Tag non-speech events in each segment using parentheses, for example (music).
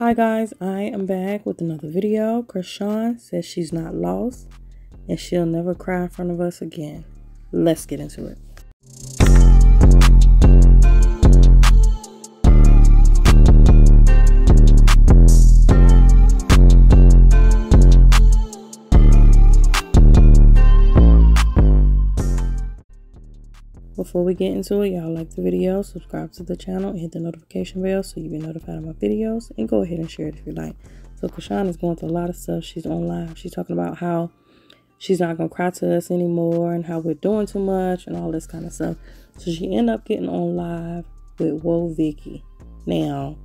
Hi guys, I am back with another video. Chrisean says she's not lost and she'll never cry in front of us again. Let's get into it. Before we get into it, y'all like the video, subscribe to the channel, and hit the notification bell so you be notified of my videos. And go ahead and share it if you like. So Chrisean is going through a lot of stuff. She's on live. She's talking about how she's not to cry to us anymore and how we're doing too much and all this kind of stuff. So she ended up getting on live with Woah Vicky. Now,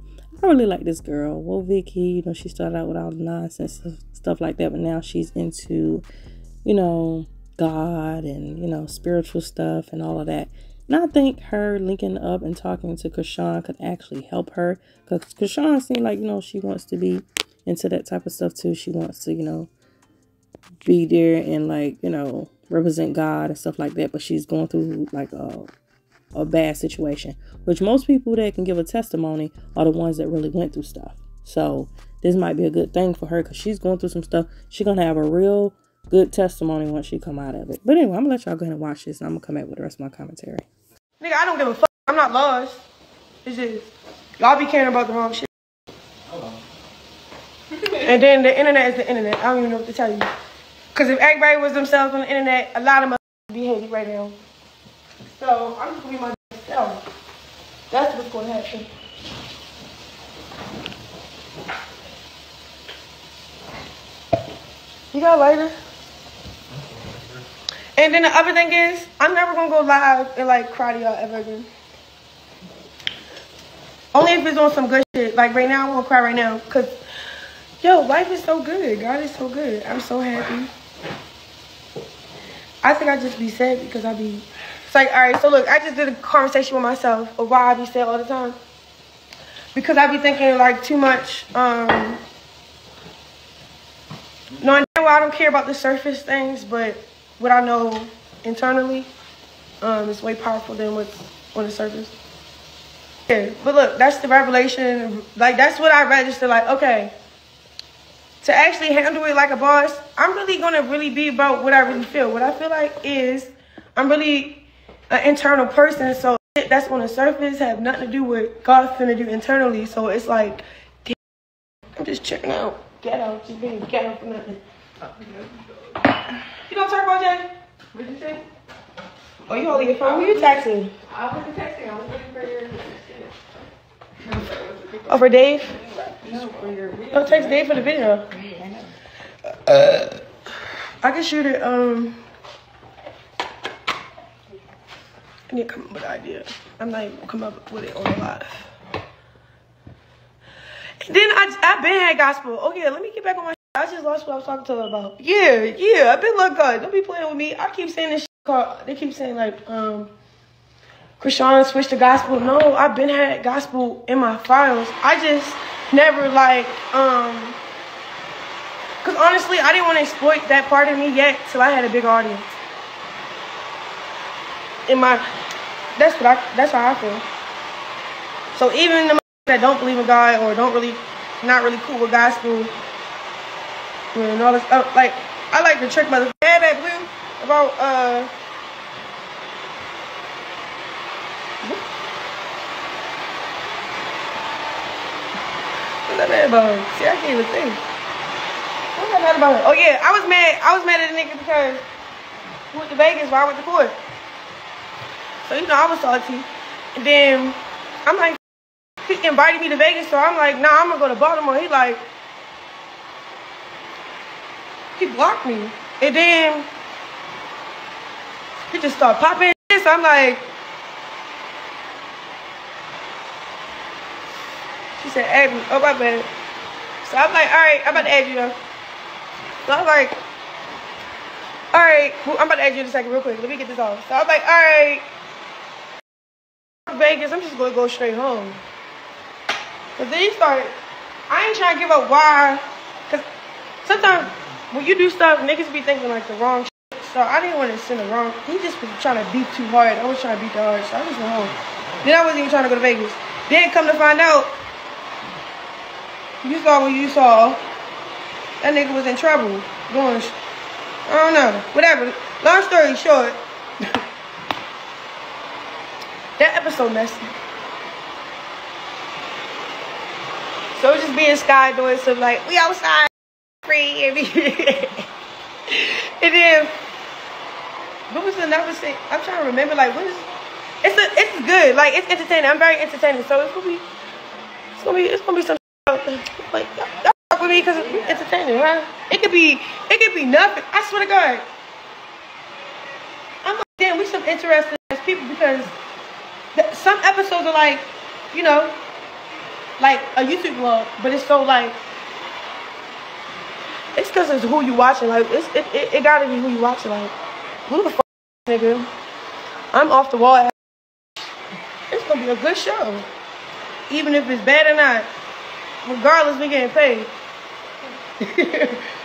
I really like this girl. Woah Vicky, you know, she started out with all the nonsense stuff like that, but now she's into, you know, God and, you know, spiritual stuff and all of that. And I think her linking up and talking to Chrisean could actually help her. Because Chrisean seemed like, you know, she wants to be into that type of stuff too. She wants to, you know, be there and like, you know, represent God and stuff like that. But she's going through like a, a bad situation. Which most people that can give a testimony are the ones that really went through stuff. So this might be a good thing for her because she's going through some stuff. She's going to have a real good testimony once you come out of it. But anyway, I'm gonna let y'all go ahead and watch this and I'm gonna come back with the rest of my commentary. Nigga, I don't give a fuck. I'm not lost. It's just y'all be caring about the wrong shit. and then the internet is the internet. I don't even know what to tell you. Cause if everybody was themselves on the internet, a lot of us would be hated right now. So I'm just gonna be myself. That's what's gonna happen. You got lighter? And then the other thing is, I'm never gonna go live and like cry to y'all ever again. Only if it's on some good shit. Like right now, I'm gonna cry right now. Cause, yo, life is so good. God is so good. I'm so happy. I think I just be sad because I be, it's like, all right, so look, I just did a conversation with myself of why I be sad all the time. Because I be thinking like too much, um, no, I don't care about the surface things, but what I know internally um, is way powerful than what's on the surface. Yeah, but look, that's the revelation. Like, that's what I registered. Like, okay, to actually handle it like a boss, I'm really going to really be about what I really feel. What I feel like is I'm really an internal person. So that's on the surface have nothing to do with God's finna do internally. So it's like, damn, I'm just checking out. Get out, just being get out for nothing. You don't talk about Jay? What did you say? Oh, you holding your phone? Who you texting? I wasn't texting. I was looking for your. Oh, for Dave? No, for your. video. Oh, text Dave for the video. Uh, I can shoot it. Um, I need to come up with an idea. I'm not even come up with it on the live. Then I, I been had gospel. Okay, let me get back on my. I just lost what I was talking to her about. Yeah, yeah, I've been look good. Don't be playing with me. I keep saying this called, they keep saying like, um, Chrisean switched to gospel. No, I've been had gospel in my files. I just never like, um, cause honestly, I didn't want to exploit that part of me yet till I had a big audience. In my, that's what I, that's how I feel. So even the that don't believe in God or don't really, not really cool with gospel, and all this stuff. Like, I like the trick mother. Yeah, that blue about uh. That mad about? See, I can't even think. What's that mad about? Oh yeah, I was mad. I was mad at the nigga because we went to Vegas while I went to court. So you know I was salty, and then I'm like, he invited me to Vegas, so I'm like, nah, I'm gonna go to Baltimore. He like. He blocked me. And then he just started popping this. I'm like, she said, add me. Oh, my bad. So I'm like, all right, I'm about to add you though. So I'm like, all right, I'm about to add you in a second real quick. Let me get this off. So I'm like, all right, Vegas, I'm just going to go straight home. But then he started, I ain't trying to give up why, because sometimes when you do stuff, niggas be thinking like the wrong shit. So I didn't want to send the wrong. He just was trying to beat too hard. I was trying to beat the hard. So I just went home. Then I wasn't even trying to go to Vegas. Then come to find out, you saw what you saw. That nigga was in trouble. Going, I don't know, whatever. Long story short, (laughs) that episode messy. So just being Sky doing some like, we outside, free, (laughs) and then, what was another thing? I'm trying to remember, like, what is, it's a, it's good, like, it's entertaining. I'm very entertaining, so it's gonna be, it's gonna be, it's gonna be some, like, y'all fuck with me because it's entertaining, huh? It could be, it could be nothing. I swear to God. I'm like, damn, we some interesting people because th- some episodes are like, you know, like a YouTube vlog, but it's so like, it's because it's who you watching. Like, it's, it, it, it gotta be who you watching. Like, who the fuck, nigga? I'm off the wall. It's gonna be a good show, even if it's bad or not. Regardless, we getting paid. (laughs)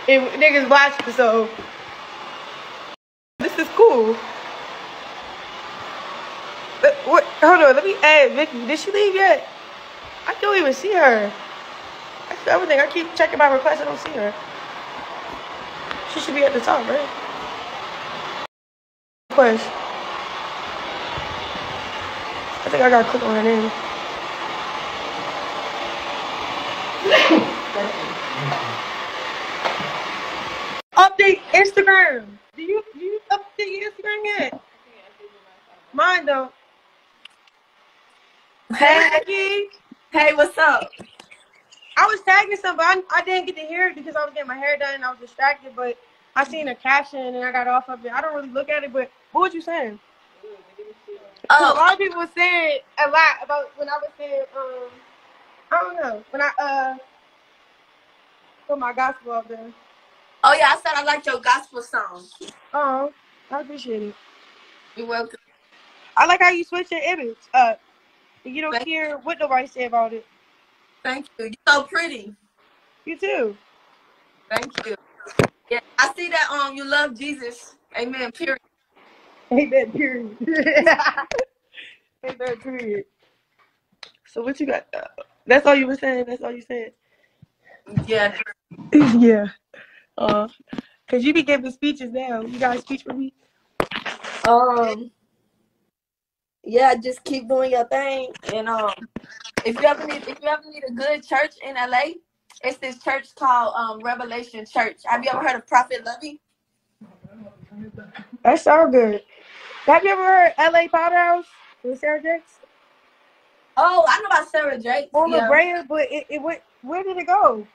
if niggas watching, so this is cool. But what? Hold on, let me add Vicky. Did she leave yet? I don't even see her. That's everything. I keep checking my requests. I don't see her. She should be at the top, right? Push. I think I gotta click on her name. (laughs) Update Instagram. Do you do you update your Instagram yet? Mine don't. Hey, Hey, what's up? I was tagging somebody. I, I didn't get to hear it because I was getting my hair done and I was distracted. But I seen a caption and I got off of it. I don't really look at it, but what was you saying? 'Cause a Oh, lot of people were saying a lot about when I was saying, um, I don't know, when I uh put my gospel up there. oh yeah, I said I liked your gospel song. Oh, I appreciate it. You're welcome. I like how you switch your image up. You don't Thank, care what nobody say about it. Thank you. You're so pretty. You too. Thank you. Yeah, I see that. Um, you love Jesus. Amen. Period. Amen. Period. (laughs) Amen. Period. So what you got? Uh, that's all you were saying. That's all you said. Yeah. (laughs) yeah. Uh, cause you be giving speeches now. You got a speech for me? Um. Yeah. Just keep doing your thing, and um, if you ever need, if you ever need a good church in LA, it's this church called um Revelation Church. Have you ever heard of Prophet Lovey? That's so good. Have you ever heard L.A. Potter's House with Sarah Jakes? Oh, I know about Sarah Jakes. On La Yeah. Brea, but it, it went. Where did it go?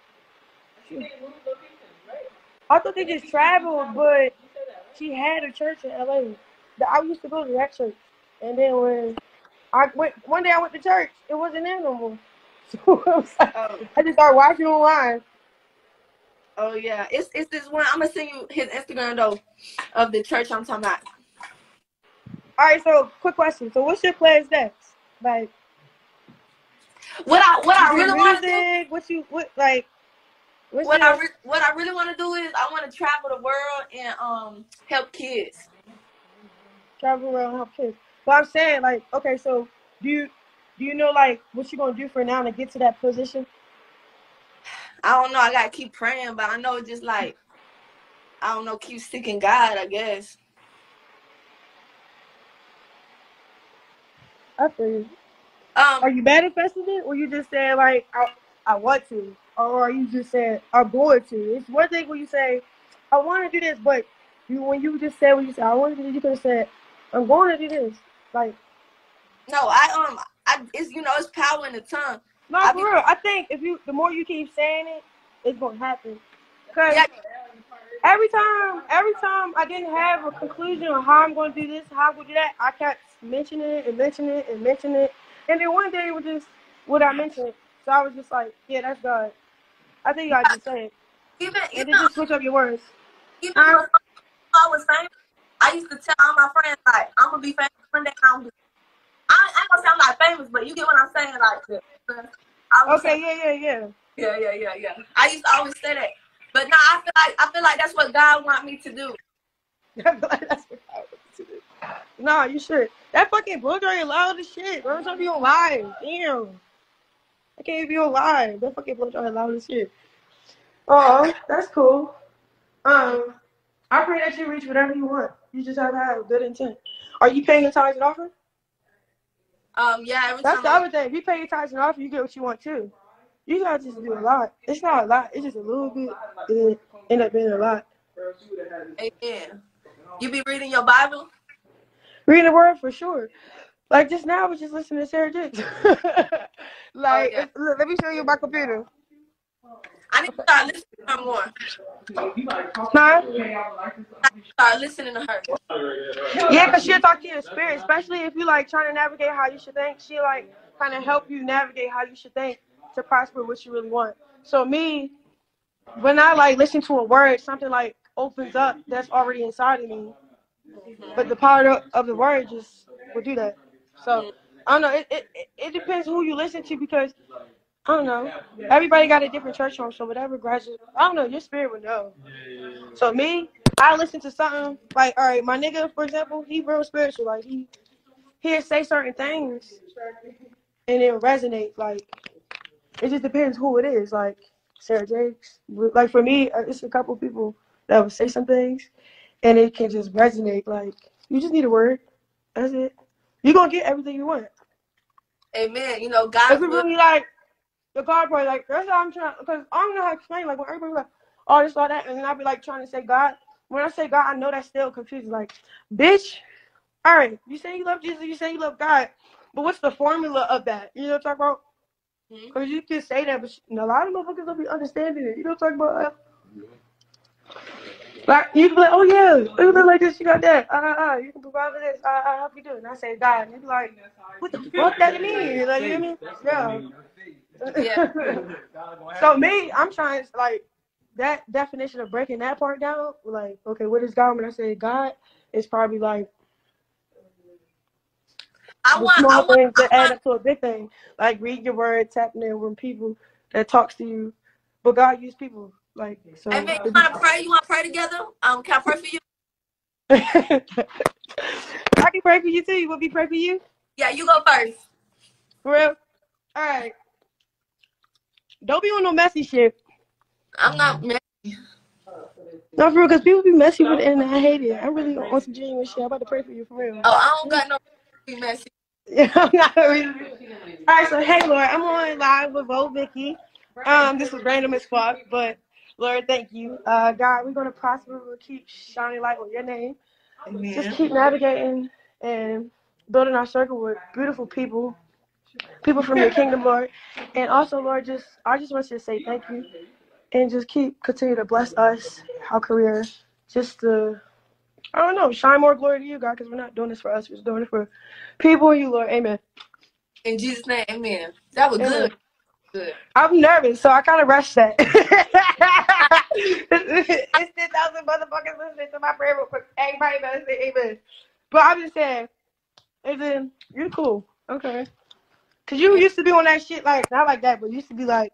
I thought they just traveled, but she had a church in L.A. The- I used to go to that church, and then when I went one day, I went to church. It wasn't there no more. (laughs) So (laughs) I, like, Oh. I just started watching online. Oh yeah, it's it's this one. I'm gonna send you his Instagram though, of the church I'm talking about. All right, so quick question. So what's your plans next? Like, What I what I really want to do. What you what like? What I your re- what I really want to do is I want to travel the world and um help kids. travel around help kids? But I'm saying like, okay, so do you do you know like what you gonna do for now to get to that position? I don't know. I gotta keep praying, but I know just like I don't know. Keep seeking God, I guess. I feel you. Um, Are you manifesting it, or you just saying like I I want to, or are you just saying I'm going to? It's one thing when you say I want to do this, but you when you just say when you say I want to do this, you could have said I'm going to do this. Like no, I um, I it's you know it's power in the tongue. no, I for be real. I think if you the more you keep saying it, it's gonna happen. Cause yeah every time, every time I didn't have a conclusion on how I'm gonna do this, how I'm gonna do that, I kept mentioning it and mentioning it and mentioning it, and then one day it was just what I mentioned. So I was just like, yeah, that's God. I think you gotta just say it, even and even then just switch up your words. even? I was famous, I used to tell all my friends like I'm gonna be famous one day. I'm gonna I I ain't gonna sound like famous, but you get what I'm saying. Like, the- I was Okay, yeah, yeah, yeah, yeah, yeah, yeah. Yeah. I used to always say that, but now I feel like I feel like that's what God want me to do. yeah. (laughs) that's what I want to do. Nah, you should. That fucking bulldog loud as shit, bro. Something on live. Damn. I can't be alive. That fucking blow dry loud as shit. Oh, that's cool. Um, I pray that you reach whatever you want. You just have to have good intent. Are you paying your tithes and offering? Um, yeah, That's the I, other thing. If you pay your tithes and offering, you get what you want too. You gotta just do a lot. It's not a lot. It's just a little bit. It end up being a lot. amen. You be reading your Bible? Reading the word for sure. Like just now, I was just listening to Sarah Jakes. (laughs) like, yeah. let me show you my computer. I need to start listening to her more. Huh? Start listening to her. Yeah, because she'll talk to you in spirit, especially if you like trying to navigate how you should think. She like kind of help you navigate how you should think to prosper what you really want. So me, when I like listen to a word, something like opens up that's already inside of me. Mm-hmm. But the power of, the word just will do that. So mm-hmm. I don't know. It it- it depends who you listen to because I don't know. Everybody got a different church home, so whatever graduate, I don't know. Your spirit would know. So me, I listen to something like, all right, my nigga, for example, he real spiritual. Like he he'll say certain things and it'll resonate. Like it just depends who it is. Like Sarah Jakes. Like for me, uh, it's a couple people that would say some things and it can just resonate. Like you just need a word. That's it. You're gonna get everything you want. Amen. You know, God If you really like the God part, like that's how I'm trying because I don't know how to explain. Like when everybody like, oh this all that, and then I be like trying to say God. When I say God, I know that's still confusing. Like, bitch, all right, you say you love Jesus, you say you love God, but what's the formula of that? You know what I'm talking about? Because you can say that, but a lot of motherfuckers don't be understanding it. You know what I'm talking about? Like you can be like, oh yeah, you look like this, you got that. Uh, uh, uh, you can provide for this. Uh, uh, how you do? And I say God, and you be like, what the fuck that mean? Like you know what I mean? Yeah. (laughs) so me, I'm trying to like that definition of breaking that part down. Like, okay, what is God? When I say God, it's probably like I the want. I small want. things that I add up to a big thing. Like read your word, tapping in with people that talks to you. But God used people. Like so. You it want to pray? You want to pray together? Um, can I pray for you? (laughs) I can pray for you too. You want me to pray for you? Yeah, you go first. For real? All right. Don't be on no messy shit. I'm not. Man. No, for real, because people be messy with it and I hate it. I'm really on some genuine shit. I'm about to pray for you for real. Oh, I don't got no be messy. (laughs) Yeah, I'm not really. All right, so hey, Lord, I'm on live with Woah Vicky. Um, this was random as fuck, but Lord, thank you. Uh, God, we're gonna prosper. We'll keep shining light on your name. Just keep navigating and building our circle with beautiful people, people from your kingdom, Lord. (laughs) And also, Lord, just I just want you to say thank you and just keep continue to bless us, our career, just to I don't know, shine more glory to you, God, because we're not doing this for us. We're just doing it for people and you, Lord. Amen. In Jesus' name, Amen. That was Amen. good. Good. I'm nervous, so I kind of rushed that. (laughs) it's 10,000 motherfuckers listening to my prayer real quick. Everybody better say amen. But I'm just saying, and then you're cool. Okay. Because you used to be on that shit, like, not like that, but you used to be like,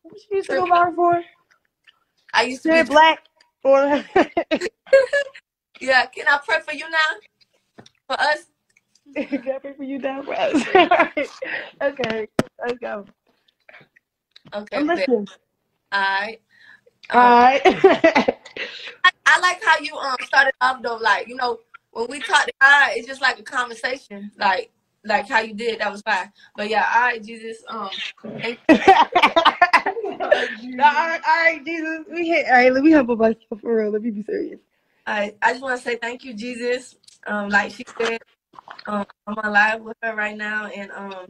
what you used to go viral for? I used to be. black. Or (laughs) Yeah. Can I pray for you now? For us? Can I pray for you now (laughs) for us? okay, let's go. Okay. I'm listening. All right. Um, Alright. I, (laughs) I like how you um started off though. Like you know, when we talk to God, it's just like a conversation. Like like how you did. That was fine. But yeah, all right, Jesus. Um, thank (laughs) No, all right, all right, Jesus. We hit. All right, let me humble myself for real. Let me be serious. I I just want to say thank you, Jesus. Um, like she said, um, I'm alive with her right now, and um,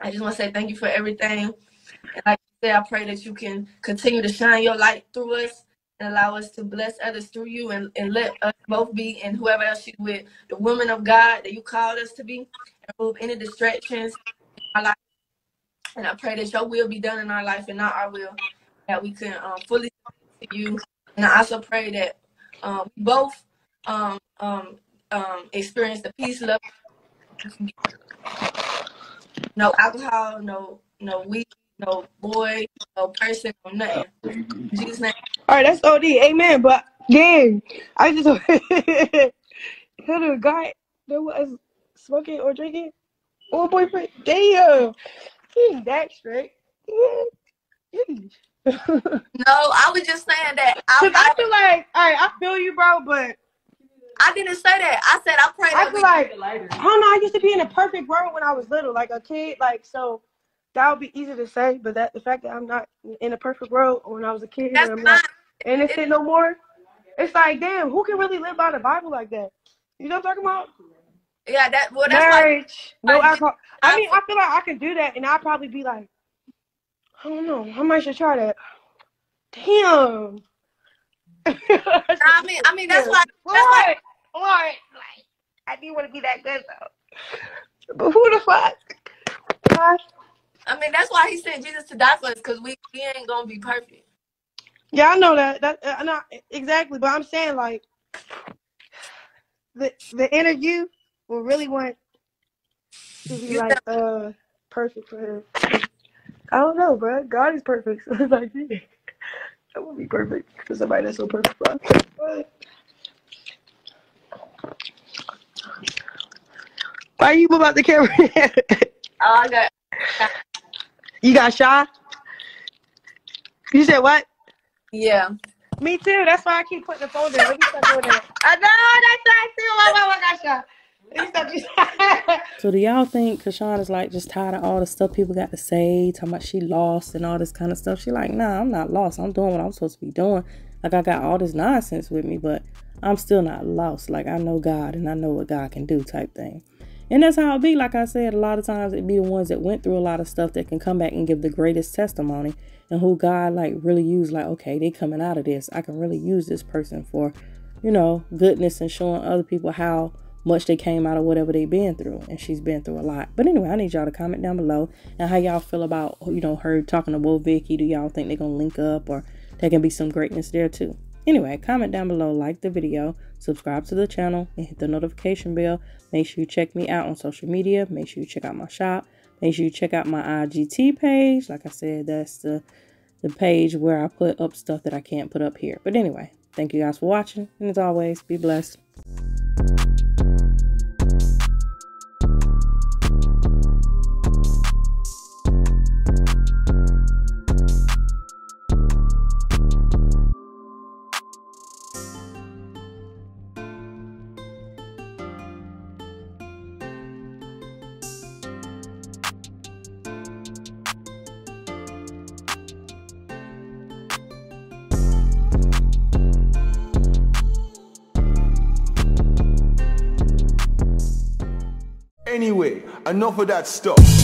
I just want to say thank you for everything. And like you said, I pray that you can continue to shine your light through us and allow us to bless others through you, and, and let us both be and whoever else you with the women of God that you called us to be, and remove any distractions in our life. And I pray that your will be done in our life and not our will, that we can um, fully to you. And I also pray that um, we both um, um, um, experience the peace, love, no alcohol, no no weed, no boy, no person, no nothing. In Jesus' name. All right, that's OD. Amen. But gang, I just hit a guy that was smoking or drinking. Oh, boyfriend. Damn. he ain't that straight. (laughs) no, I was just saying that. I, I, I feel like, all right, I feel you, bro, but I didn't say that. I said I pray. I feel like I don't know. I used to be in a perfect world when I was little, like a kid, like so. That would be easy to say, but that the fact that I'm not in a perfect world when I was a kid That's and I'm fine. not innocent no more, it's like, damn, who can really live by the Bible like that? You know what I'm talking about? Yeah, that well, that's Marriage, no like- alcohol. I mean, I feel like I can do that, and I'd probably be like, I don't know, I might should try that. Damn. I mean, I mean that's why. (laughs) That's What? why. What? Like, I didn't want to be that good though. But who the fuck? I mean that's why he sent Jesus to die for us because we, we ain't gonna be perfect. Yeah, I know that. That uh, not exactly, but I'm saying like the the interview will really want to be You like uh perfect for him. I don't know, bro. God is perfect, so it's like (laughs) yeah, that would be perfect for somebody that's so perfect. Bro. Why you move out the camera? (laughs) Oh, I got. You got shy? You said what? Yeah. Me too. That's why I keep putting the phone down. Let me stop doing that. (laughs) I know that's right too. Oh, I got shy. Let me stop doing (laughs) So do y'all think Chrisean is like just tired of all the stuff people got to say, talking about she lost and all this kind of stuff? She like, nah, I'm not lost. I'm doing what I'm supposed to be doing. Like I got all this nonsense with me, but I'm still not lost. Like I know God and I know what God can do type thing. And that's how it be. Like I said, a lot of times it be the ones that went through a lot of stuff that can come back and give the greatest testimony and who God like really used like, okay, they coming out of this. I can really use this person for, you know, goodness and showing other people how much they came out of whatever they been through. And she's been through a lot. But anyway, I need y'all to comment down below and how y'all feel about, you know, her talking to Woah Vicky. Do y'all think they're gonna link up or there can be some greatness there too? Anyway, comment down below, like the video, subscribe to the channel, and hit the notification bell. Make sure you check me out on social media. Make sure you check out my shop. Make sure you check out my IGT page. Like I said, that's the, the page where I put up stuff that I can't put up here. But anyway, thank you guys for watching. And as always, be blessed. Anyway, enough of that stuff.